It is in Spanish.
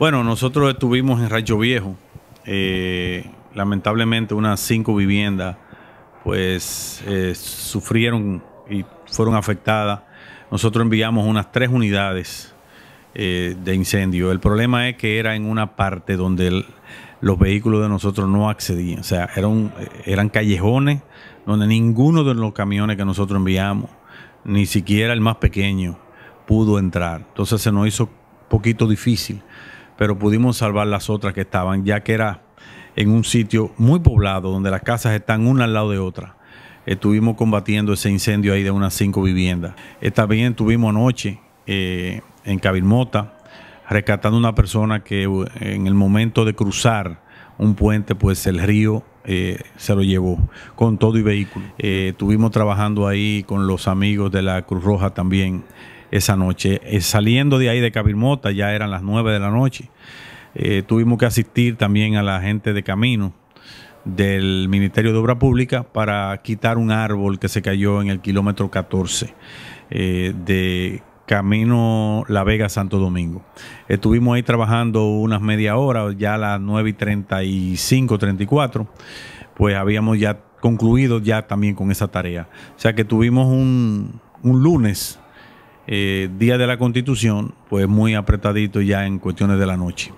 Bueno, nosotros estuvimos en Rancho Viejo. Eh, lamentablemente unas cinco viviendas pues eh, sufrieron y fueron afectadas. Nosotros enviamos unas tres unidades eh, de incendio. El problema es que era en una parte donde los vehículos de nosotros no accedían. O sea, eran, eran callejones donde ninguno de los camiones que nosotros enviamos, ni siquiera el más pequeño, pudo entrar. Entonces se nos hizo un poquito difícil, pero pudimos salvar las otras que estaban, ya que era en un sitio muy poblado, donde las casas están una al lado de otra. Estuvimos combatiendo ese incendio ahí de unas cinco viviendas. También estuvimos anoche eh, en Cabilmota, rescatando una persona que eh, en el momento de cruzar un puente, pues el río eh, se lo llevó con todo y vehículo. Eh, estuvimos trabajando ahí con los amigos de la Cruz Roja también esa noche. Eh, saliendo de ahí de Cabilmota, ya eran las nueve de la noche. Eh, tuvimos que asistir también a la gente de camino del Ministerio de Obra Pública para quitar un árbol que se cayó en el kilómetro 14 eh, de Camino La Vega Santo Domingo. Estuvimos ahí trabajando unas media hora, ya a las 9 y 35, 34, pues habíamos ya concluido ya también con esa tarea. O sea que tuvimos un, un lunes, eh, Día de la Constitución, pues muy apretadito ya en cuestiones de la noche.